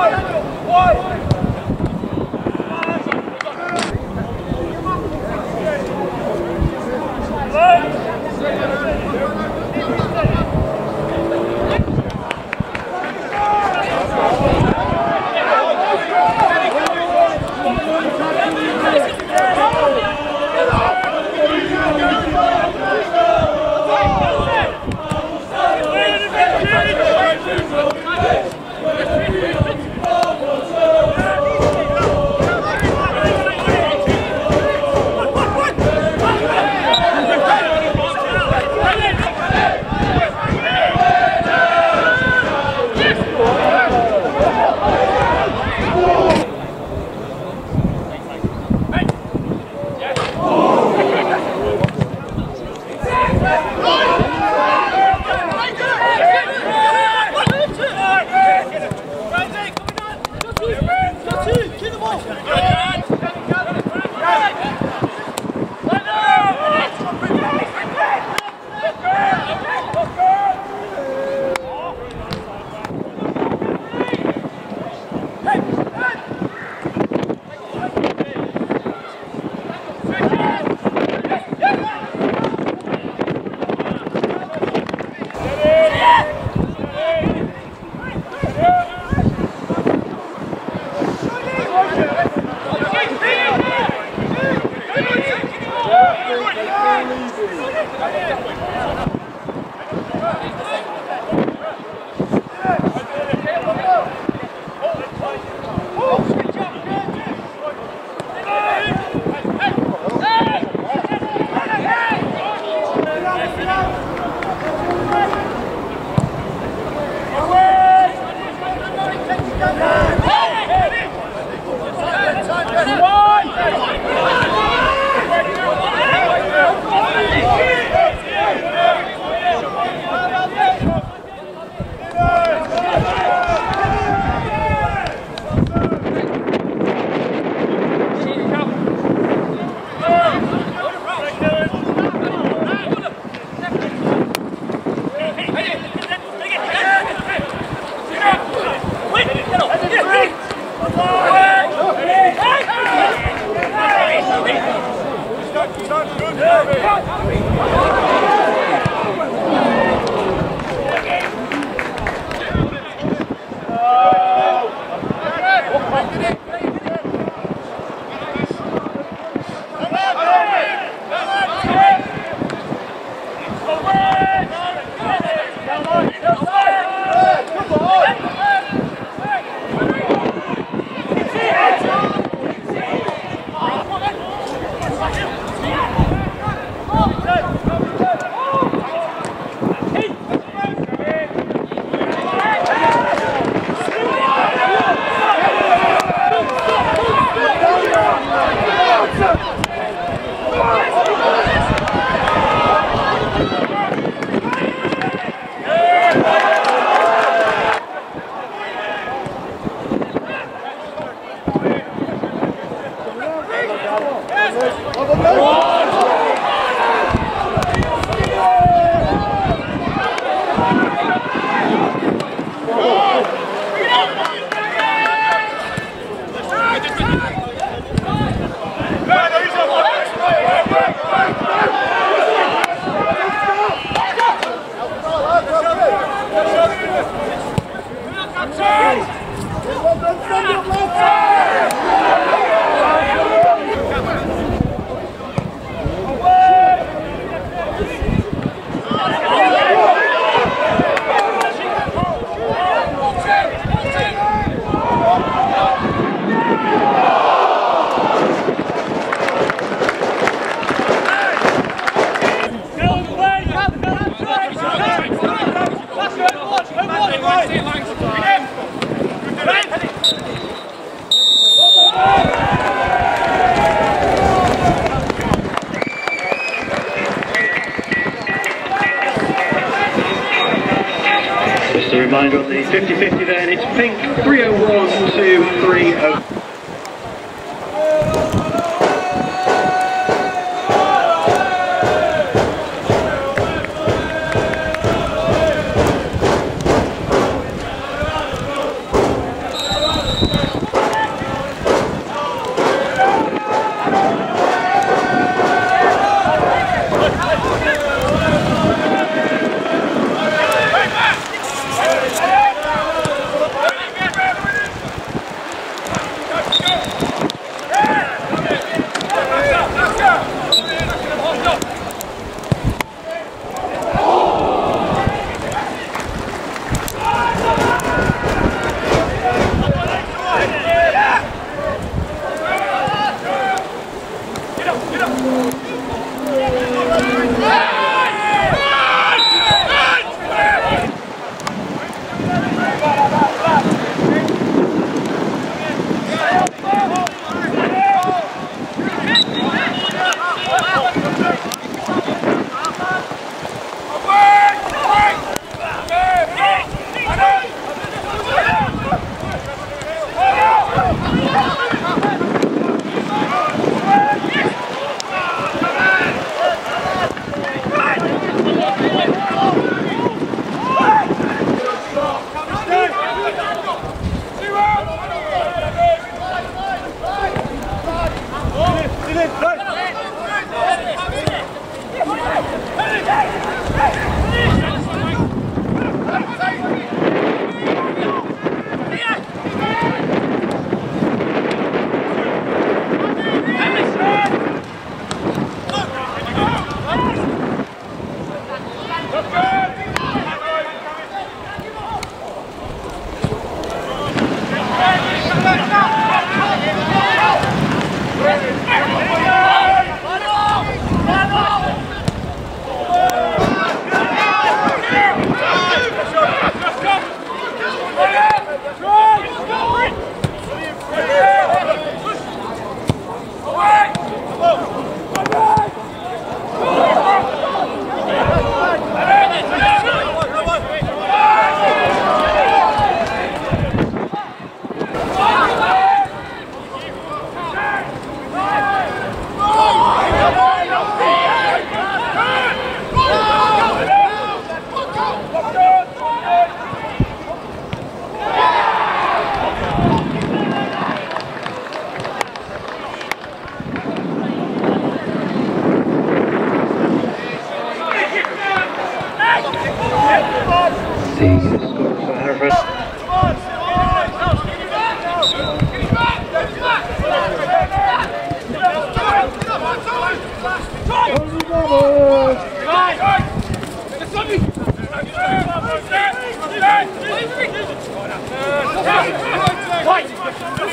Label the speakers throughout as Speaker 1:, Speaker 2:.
Speaker 1: Why? Why? Go! Just a on the 50-50 there, and it's pink 301 230.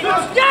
Speaker 1: Yes!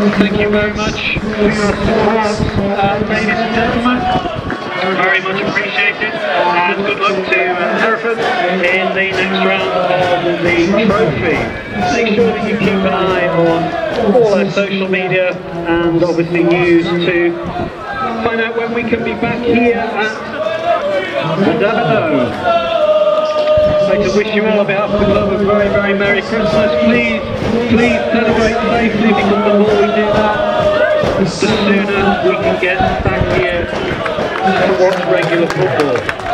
Speaker 1: Thank you very much for your support, uh, ladies and gentlemen. Very much appreciated. And good luck to uh, Hereford in the next round of the trophy. Make sure that you keep an eye on all our social media and obviously news to find out when we can be back here at Davino. Like to wish you all about love a very, very Merry Christmas. Please, please celebrate safely because the more we do that, the sooner we can get back here to watch regular football.